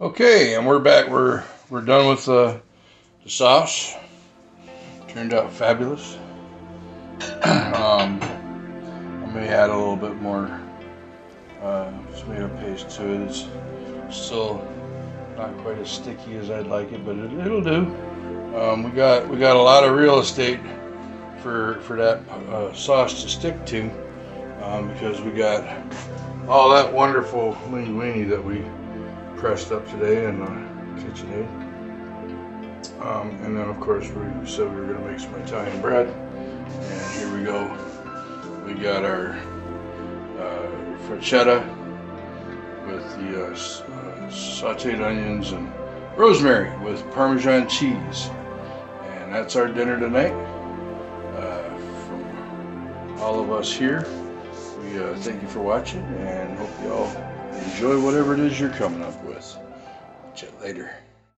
Okay, and we're back. We're we're done with the, the sauce. Turned out fabulous. um, I may add a little bit more uh, tomato paste to it. It's still not quite as sticky as I'd like it, but it, will do. Um, we got we got a lot of real estate for for that uh, sauce to stick to um, because we got all that wonderful linguine that we pressed up today in the KitchenAid. Um, and then of course we said we were going to make some Italian bread. And here we go. We got our uh, with the uh, uh, sauteed onions and rosemary with Parmesan cheese. And that's our dinner tonight. Uh, from all of us here, we uh, thank you for watching and hope you all enjoy whatever it is you're coming up with. Chat later.